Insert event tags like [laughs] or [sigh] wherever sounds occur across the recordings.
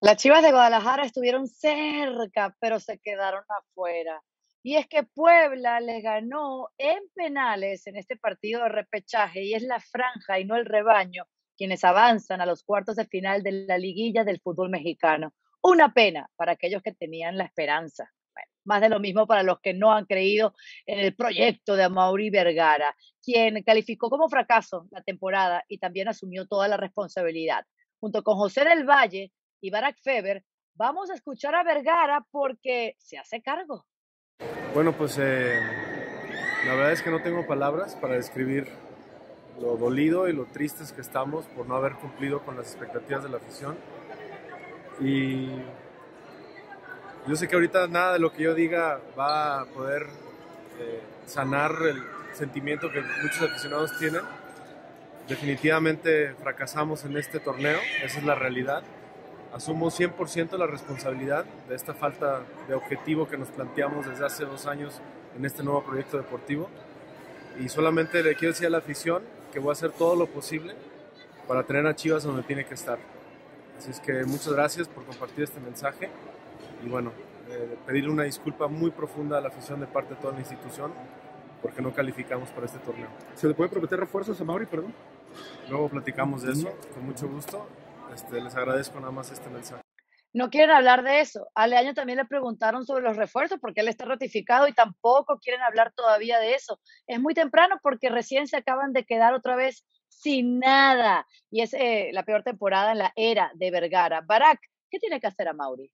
Las Chivas de Guadalajara estuvieron cerca, pero se quedaron afuera. Y es que Puebla le ganó en penales en este partido de repechaje y es la franja y no el rebaño quienes avanzan a los cuartos de final de la liguilla del fútbol mexicano. Una pena para aquellos que tenían la esperanza. más de lo mismo para los que no han creído en el proyecto de Amaury Vergara, quien calificó como fracaso la temporada y también asumió toda la responsabilidad. Junto con José del Valle, y Barack Feber, vamos a escuchar a Vergara porque se hace cargo. Bueno, pues eh, la verdad es que no tengo palabras para describir lo dolido y lo tristes que estamos por no haber cumplido con las expectativas de la afición. Y yo sé que ahorita nada de lo que yo diga va a poder eh, sanar el sentimiento que muchos aficionados tienen. Definitivamente fracasamos en este torneo, esa es la realidad asumo 100% la responsabilidad de esta falta de objetivo que nos planteamos desde hace dos años en este nuevo proyecto deportivo. Y solamente le quiero decir a la afición que voy a hacer todo lo posible para tener a Chivas donde tiene que estar. Así es que muchas gracias por compartir este mensaje y bueno, eh, pedirle una disculpa muy profunda a la afición de parte de toda la institución porque no calificamos para este torneo. ¿Se le puede prometer refuerzos a Mauri, perdón? Luego platicamos de eso, con mucho gusto este, les agradezco nada más este mensaje. No quieren hablar de eso. A Leaño también le preguntaron sobre los refuerzos porque él está ratificado y tampoco quieren hablar todavía de eso. Es muy temprano porque recién se acaban de quedar otra vez sin nada y es eh, la peor temporada en la era de Vergara. Barak, ¿qué tiene que hacer a Mauri?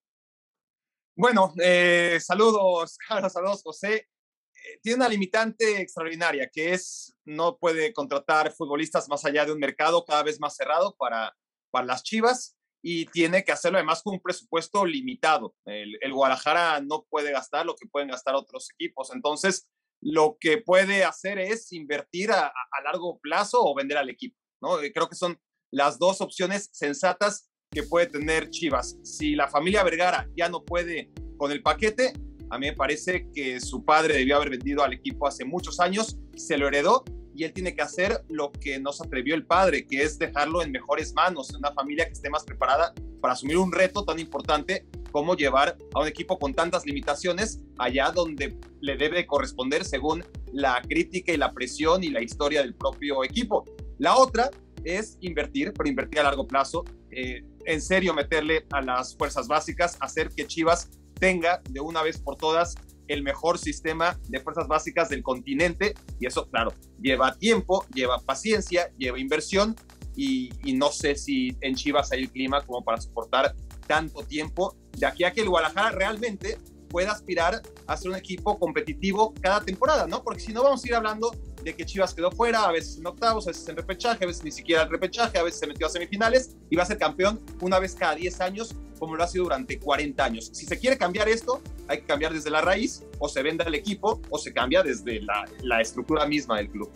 Bueno, eh, saludos, [laughs] Carlos, saludos, José. Eh, tiene una limitante extraordinaria que es no puede contratar futbolistas más allá de un mercado cada vez más cerrado para para las Chivas y tiene que hacerlo además con un presupuesto limitado. El, Guadalajara no puede gastar lo que pueden gastar otros equipos. Entonces, lo que puede hacer es invertir a, largo plazo o vender al equipo. ¿no? Eh, creo que son las dos opciones sensatas que puede tener Chivas. Si la familia Vergara ya no puede con el paquete, a mí me parece que su padre debió haber vendido al equipo hace muchos años, se lo heredó y él tiene que hacer lo que no se atrevió el padre, que es dejarlo en mejores manos, en una familia que esté más preparada para asumir un reto tan importante como llevar a un equipo con tantas limitaciones allá donde le debe corresponder según la crítica y la presión y la historia del propio equipo. La otra es invertir, pero invertir a largo plazo, eh, en serio meterle a las fuerzas básicas, hacer que Chivas tenga de una vez por todas el mejor sistema de fuerzas básicas del continente y eso, claro, lleva tiempo, lleva paciencia, lleva inversión y, no sé si en Chivas hay el clima como para soportar tanto tiempo de aquí a que el Guadalajara realmente pueda aspirar a ser un equipo competitivo cada temporada, ¿no? Porque si no vamos a ir hablando de que Chivas quedó fuera, a veces en octavos, a veces en repechaje, a veces ni siquiera en repechaje, a veces se metió a semifinales y va a ser campeón una vez cada 10 años, como lo ha sido durante 40 años. Si se quiere cambiar esto, hay que cambiar desde la raíz, o se vende el equipo, o se cambia desde la, la estructura misma del club.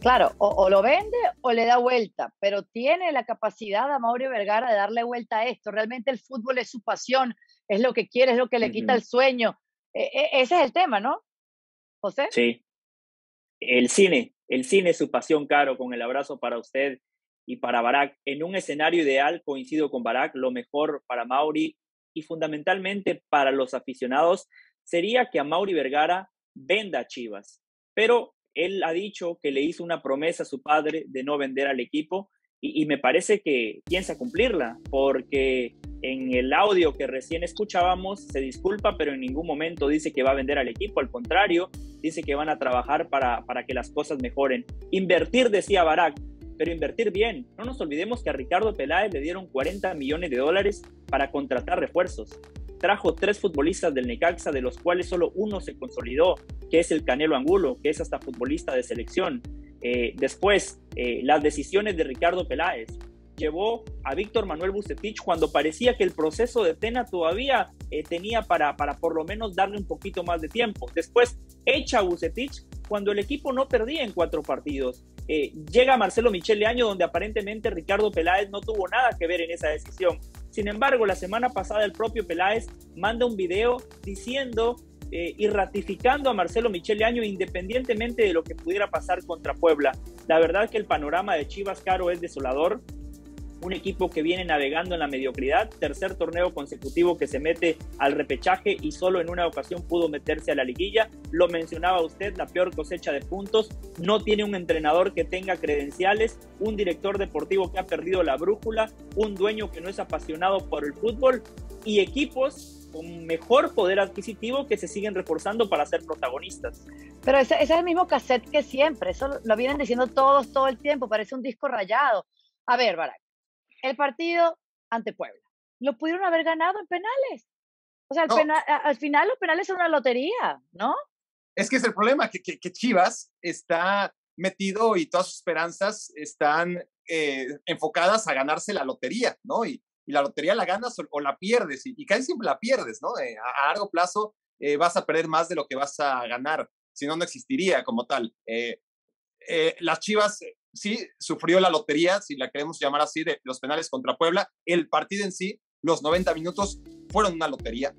Claro, o, lo vende o le da vuelta, pero tiene la capacidad a Mauro Vergara de darle vuelta a esto. Realmente el fútbol es su pasión, es lo que quiere, es lo que le quita el sueño. E, e, ese es el tema, ¿no? José. Sí, el cine, el cine es su pasión, Caro, con el abrazo para usted y para Barak. En un escenario ideal, coincido con Barak, lo mejor para Mauri y fundamentalmente para los aficionados sería que a Mauri Vergara venda Chivas. Pero él ha dicho que le hizo una promesa a su padre de no vender al equipo y, me parece que piensa cumplirla, porque en el audio que recién escuchábamos se disculpa, pero en ningún momento dice que va a vender al equipo, al contrario, dice que van a trabajar para, para que las cosas mejoren. Invertir, decía Barak, pero invertir bien. No nos olvidemos que a Ricardo Peláez le dieron 40 millones de dólares para contratar refuerzos. Trajo tres futbolistas del Necaxa, de los cuales solo uno se consolidó, que es el Canelo Angulo, que es hasta futbolista de selección. Eh, después, eh, las decisiones de Ricardo Peláez. Llevó a Víctor Manuel Bucetich cuando parecía que el proceso de Tena todavía eh, tenía para, para por lo menos darle un poquito más de tiempo. Después, echa a Bucetich cuando el equipo no perdía en cuatro partidos. Llega Marcelo Michele Año, donde aparentemente Ricardo Peláez no tuvo nada que ver en esa decisión. Sin embargo, la semana pasada el propio Peláez manda un video diciendo eh, y ratificando a Marcelo Michele Año independientemente de lo que pudiera pasar contra Puebla. La verdad que el panorama de Chivas Caro es desolador. Un equipo que viene navegando en la mediocridad, tercer torneo consecutivo que se mete al repechaje y solo en una ocasión pudo meterse a la liguilla. Lo mencionaba usted, la peor cosecha de puntos, no tiene un entrenador que tenga credenciales, un director deportivo que ha perdido la brújula, un dueño que no es apasionado por el fútbol y equipos con mejor poder adquisitivo que se siguen reforzando para ser protagonistas. Pero ese, es el mismo cassette que siempre, eso lo vienen diciendo todos todo el tiempo, parece un disco rayado. A ver, Barak, el partido ante Puebla, lo pudieron haber ganado en penales. O sea, al, al final los penales son una lotería, ¿no? Es que es el problema, que, que, que Chivas está metido y todas sus esperanzas están eh, enfocadas a ganarse la lotería, ¿no? Y, y la lotería la ganas o, la pierdes, y, y, casi siempre la pierdes, ¿no? Eh, a, a, largo plazo eh, vas a perder más de lo que vas a ganar, si no, no existiría como tal. Las Chivas sí sufrió la lotería, si la queremos llamar así, de los penales contra Puebla. El partido en sí, los 90 minutos, fueron una lotería,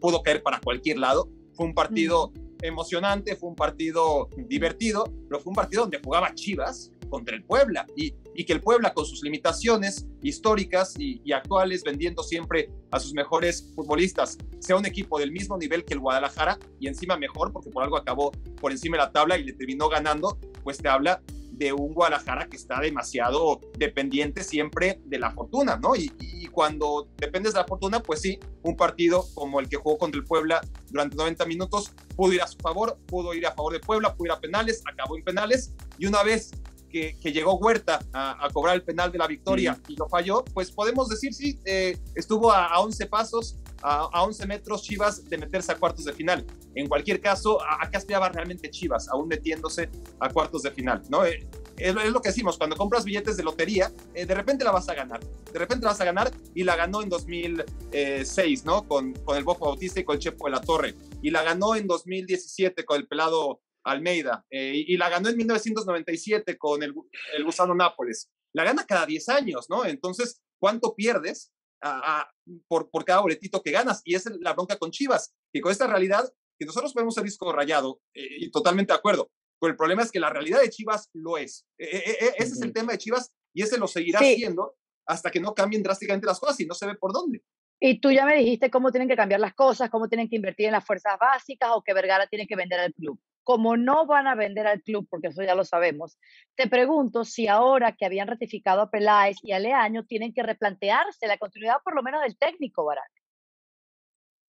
pudo caer para cualquier lado. Fue un partido mm. emocionante, fue un partido divertido, pero fue un partido donde jugaba Chivas contra el Puebla y, y, que el Puebla con sus limitaciones históricas y, y, actuales, vendiendo siempre a sus mejores futbolistas, sea un equipo del mismo nivel que el Guadalajara y encima mejor, porque por algo acabó por encima de la tabla y le terminó ganando, pues te habla de un Guadalajara que está demasiado dependiente siempre de la fortuna, ¿no? Y, y, cuando dependes de la fortuna, pues sí, un partido como el que jugó contra el Puebla durante 90 minutos pudo ir a su favor, pudo ir a favor de Puebla, pudo ir a penales, acabó en penales y una vez que, que, llegó Huerta a, a, cobrar el penal de la victoria mm. y lo falló, pues podemos decir, sí, eh, estuvo a, a, 11 pasos, a, a 11 metros Chivas de meterse a cuartos de final. En cualquier caso, acá aspiraba realmente Chivas, aún metiéndose a cuartos de final, ¿no? Eh, es, es, lo que decimos, cuando compras billetes de lotería, eh, de repente la vas a ganar, de repente la vas a ganar y la ganó en 2006, ¿no? Con, con el Bofo Bautista y con el Chepo de la Torre, y la ganó en 2017 con el pelado Almeida, eh, y, y, la ganó en 1997 con el, el, Gusano Nápoles. La gana cada 10 años, ¿no? Entonces, ¿cuánto pierdes a, a, por, por, cada boletito que ganas? Y es la bronca con Chivas, que con esta realidad, que nosotros podemos ser disco rayado, eh, y totalmente de acuerdo, pero el problema es que la realidad de Chivas lo es. Eh, ese es el tema de Chivas y ese lo seguirá sí. siendo hasta que no cambien drásticamente las cosas y no se ve por dónde. Y tú ya me dijiste cómo tienen que cambiar las cosas, cómo tienen que invertir en las fuerzas básicas o que Vergara tiene que vender al club como no van a vender al club, porque eso ya lo sabemos, te pregunto si ahora que habían ratificado a Peláez y a Leaño tienen que replantearse la continuidad por lo menos del técnico, Barak.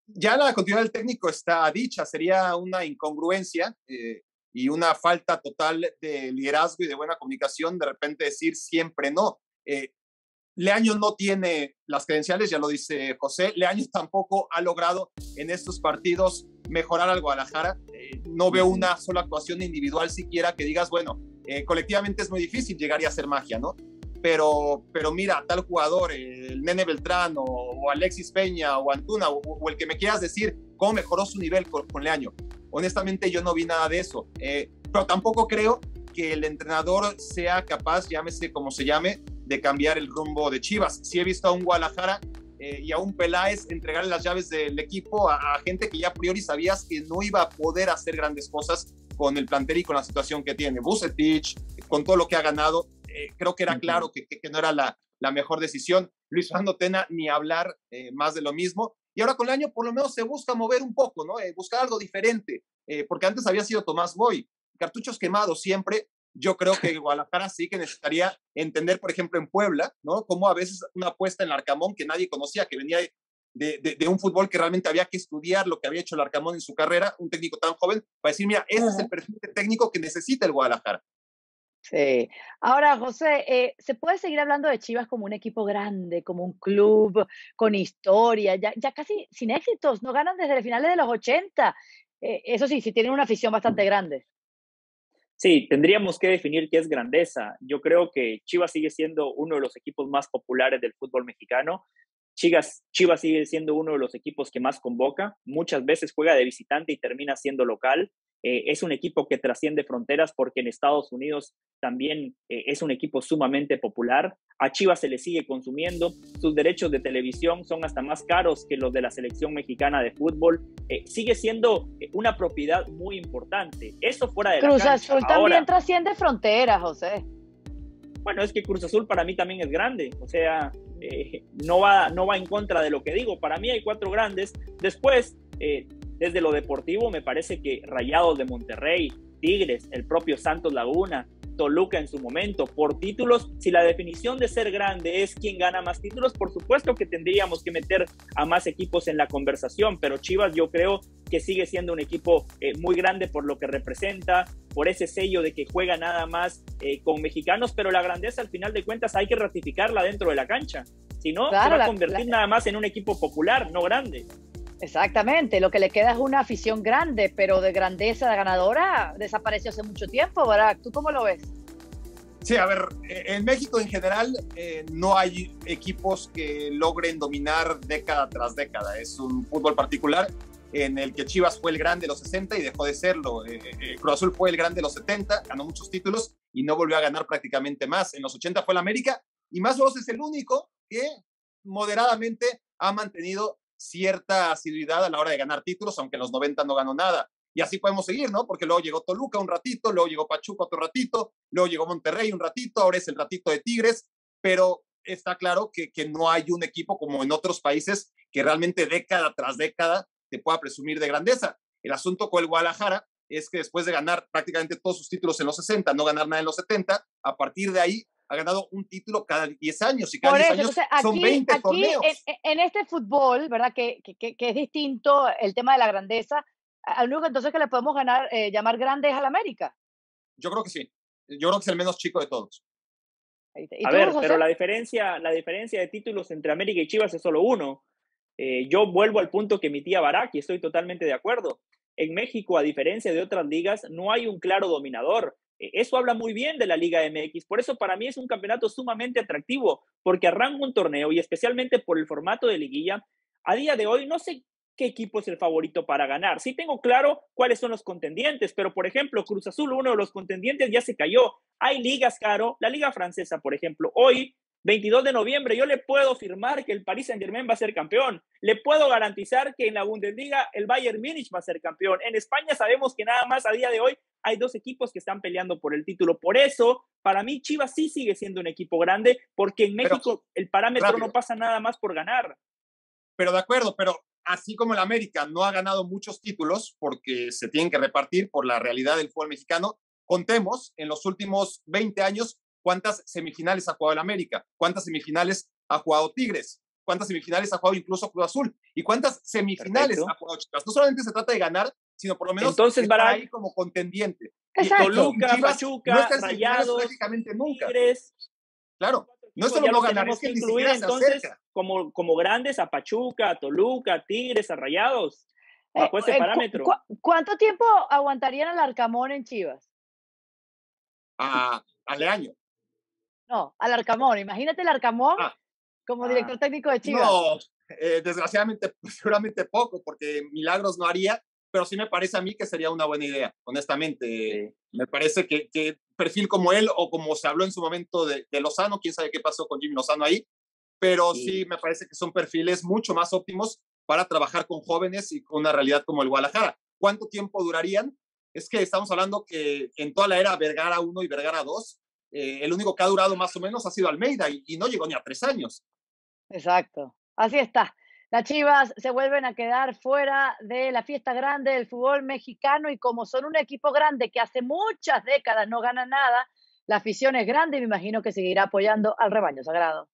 Ya la continuidad del técnico está dicha, sería una incongruencia eh, y una falta total de liderazgo y de buena comunicación de repente decir siempre no. Eh, Leaño no tiene las credenciales, ya lo dice José. Leaño [laughs] tampoco ha logrado en estos partidos mejorar al Guadalajara. Eh, no veo una sola actuación individual siquiera que digas, bueno, eh, colectivamente es muy difícil llegar y hacer magia, ¿no? Pero, pero mira, tal jugador, el Nene Beltrán o, o Alexis Peña o Antuna o, o, el que me quieras decir cómo mejoró su nivel con, con Leaño. Honestamente yo no vi nada de eso, eh, pero tampoco creo que el entrenador sea capaz, llámese como se llame, de cambiar el rumbo de Chivas. Sí he visto a un Guadalajara eh, y a un Peláez entregarle las llaves del equipo a, a, gente que ya a priori sabías que no iba a poder hacer grandes cosas con el plantel y con la situación que tiene. Bucetich, con todo lo que ha ganado, eh, creo que era claro que, que, no era la, la, mejor decisión. Luis Fernando Tena, ni hablar eh, más de lo mismo. Y ahora con el año por lo menos se busca mover un poco, ¿no? Eh, buscar algo diferente, eh, porque antes había sido Tomás Boy, cartuchos quemados siempre, yo creo que [laughs] Guadalajara sí que necesitaría entender, por ejemplo, en Puebla, ¿no? Como a veces una apuesta en el Arcamón que nadie conocía, que venía de, de, de, un fútbol que realmente había que estudiar lo que había hecho el Arcamón en su carrera, un técnico tan joven, para decir, mira, ese uh -huh. es el perfil técnico que necesita el Guadalajara. Sí. Ahora, José, eh, ¿se puede seguir hablando de Chivas como un equipo grande, como un club con historia, ya, ya casi sin éxitos? No ganan desde finales de los 80. Eh, eso sí, sí tienen una afición bastante grande. Sí, tendríamos que definir qué es grandeza. Yo creo que Chivas sigue siendo uno de los equipos más populares del fútbol mexicano. Chivas, Chivas sigue siendo uno de los equipos que más convoca. Muchas veces juega de visitante y termina siendo local. Eh, es un equipo que trasciende fronteras porque en Estados Unidos también eh, es un equipo sumamente popular. A Chivas se le sigue consumiendo. Sus derechos de televisión son hasta más caros que los de la selección mexicana de fútbol. Eh, sigue siendo una propiedad muy importante. Eso fuera de Cruz la cancha. Azul Ahora, también trasciende fronteras, José. Bueno, es que Cruz Azul para mí también es grande, o sea, no, va, no va en contra de lo que digo. Para mí hay cuatro grandes. Después, eh, desde lo deportivo, me parece que Rayados de Monterrey, Tigres, el propio Santos Laguna, Toluca en su momento. Por títulos, si la definición de ser grande es quien gana más títulos, por supuesto que tendríamos que meter a más equipos en la conversación, pero Chivas yo creo que sigue siendo un equipo eh, muy grande por lo que representa, por ese sello de que juega nada más eh, con mexicanos, pero la grandeza al final de cuentas hay que ratificarla dentro de la cancha. Si no, se va a convertir nada más en un equipo popular, no grande. Exactamente, lo que le queda es una afición grande, pero de grandeza de ganadora desapareció hace mucho tiempo, ¿verdad? ¿Tú cómo lo ves? Sí, a ver, eh, en México en general eh, no hay equipos que logren dominar década tras década. Es un fútbol particular en el que Chivas fue el grande de los 60 y dejó de serlo. Eh, Cruz Azul fue el grande de los 70, ganó muchos títulos y no volvió a ganar prácticamente más. En los 80 fue el América y más o es el único que moderadamente ha mantenido cierta asiduidad a la hora de ganar títulos, aunque en los 90 no ganó nada. Y así podemos seguir, ¿no? Porque luego llegó Toluca un ratito, luego llegó Pachuca otro ratito, luego llegó Monterrey un ratito, ahora es el ratito de Tigres, pero está claro que, que no hay un equipo como en otros países que realmente década tras década te pueda presumir de grandeza. El asunto con el Guadalajara es que después de ganar prácticamente todos sus títulos en los 60, no ganar nada en los 70, a partir de ahí ha ganado un título cada 10 años y cada 10 años son 20 aquí, torneos. En, este fútbol, ¿verdad? Que, que, que, es distinto el tema de la grandeza. Al único entonces que le podemos ganar, eh, llamar grande es al América. Yo creo que sí. Yo creo que es el menos chico de todos. A ver, pero la diferencia, la diferencia de títulos entre América y Chivas es solo uno. Eh, yo vuelvo al punto que emitía Barak y estoy totalmente de acuerdo. En México, a diferencia de otras ligas, no hay un claro dominador. E, eso habla muy bien de la Liga MX. Por eso para mí es un campeonato sumamente atractivo, porque arranca un torneo y especialmente por el formato de liguilla. A día de hoy no sé qué equipo es el favorito para ganar. Sí tengo claro cuáles son los contendientes, pero por ejemplo, Cruz Azul, uno de los contendientes, ya se cayó. Hay ligas, Caro, la Liga Francesa, por ejemplo. Hoy 22 de noviembre, yo le puedo firmar que el Paris Saint-Germain va a ser campeón. Le puedo garantizar que en la Bundesliga el Bayern Múnich va a ser campeón. En España sabemos que nada más a día de hoy hay dos equipos que están peleando por el título. Por eso, para mí, Chivas sí sigue siendo un equipo grande, porque en México el parámetro no pasa nada más por ganar. Pero de acuerdo, pero así como el América no ha ganado muchos títulos porque se tienen que repartir por la realidad del fútbol mexicano, contemos en los últimos 20 años cuántas semifinales ha jugado el América, cuántas semifinales ha jugado Tigres, cuántas semifinales ha jugado incluso Cruz Azul y cuántas semifinales ha jugado Chivas. No solamente se trata de ganar, sino por lo menos Entonces, estar ahí como contendiente. Exacto. Toluca, Pachuca, no Rayados, prácticamente nunca. Tigres. Claro, no solo no ganar, es que, incluir entonces como, como grandes a Pachuca, a Toluca, a Tigres, a Rayados, bajo eh, ese eh, parámetro. ¿cu cuánto tiempo aguantarían al Arcamón en Chivas? A, al año. No, al Arcamón. Imagínate el Arcamón ah, como ah, director técnico de Chivas. No, eh, desgraciadamente, [laughs] seguramente poco, porque milagros no haría, pero sí me parece a mí que sería una buena idea, honestamente. Me parece que, que, perfil como él o como se habló en su momento de, de, Lozano, quién sabe qué pasó con Jimmy Lozano ahí, pero sí. sí me parece que son perfiles mucho más óptimos para trabajar con jóvenes y con una realidad como el Guadalajara. ¿Cuánto tiempo durarían? Es que estamos hablando que en toda la era Vergara 1 y Vergara 2, eh, el único que ha durado más o menos ha sido Almeida y, no llegó ni a tres años. Exacto, así está. Las Chivas se vuelven a quedar fuera de la fiesta grande del fútbol mexicano y como son un equipo grande que hace muchas décadas no gana nada, la afición es grande y me imagino que seguirá apoyando al rebaño sagrado.